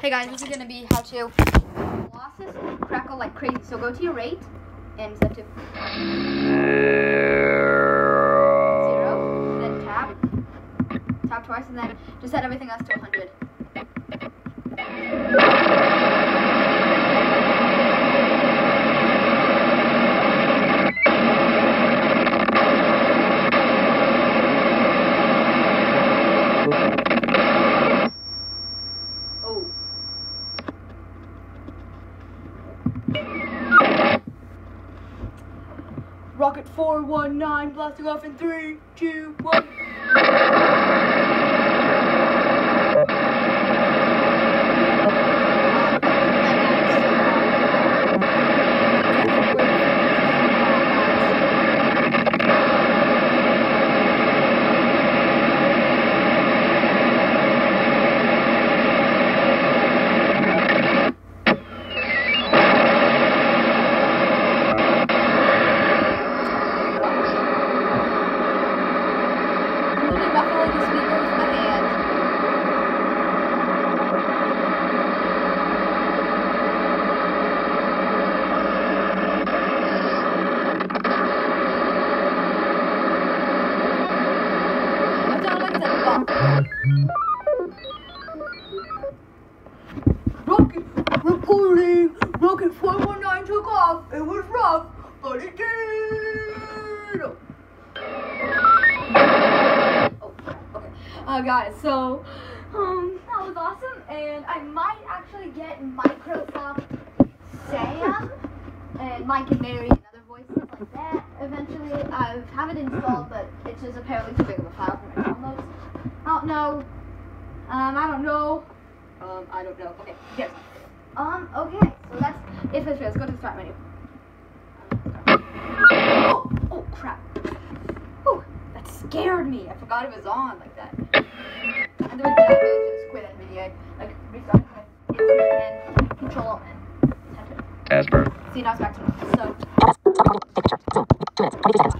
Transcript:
Hey guys, this is gonna be how to losses crackle like crazy. So go to your rate and set to zero, then tap, tap twice, and then just set everything else to 100. Oh. Rocket 419 blasting off in 3, 2, 1. Including muffling the speakers in my hand. What's on like that? Rocket reporting. Rocket 419 took off. It was rough, but it did. Oh, okay. Uh, guys, so um, that was awesome, and I might actually get Microsoft Sam and Mike and Mary and other voices like that eventually. I have it installed, but it's just apparently too big of a file for my downloads. I don't know. Um, I don't know. Um, I don't know. Okay, yes. Um, okay, so that's it for this video. Let's go to the start menu. Oh, oh crap. Oh, that scared me. I forgot it was on like that. And then we can just quit NVDA. Like, restart it. and control alt and enter. Asper. See, now it's back to normal. So,